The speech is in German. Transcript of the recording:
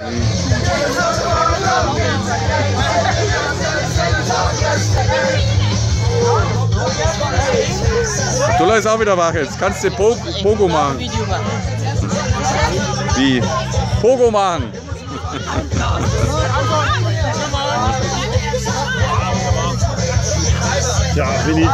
Du ist auch wieder wach jetzt. Kannst du Pogo, Pogo machen? Wie? Pogo machen. Ja, bin ich